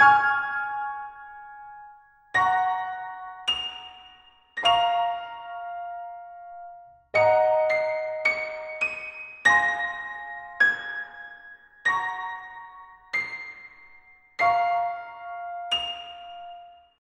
you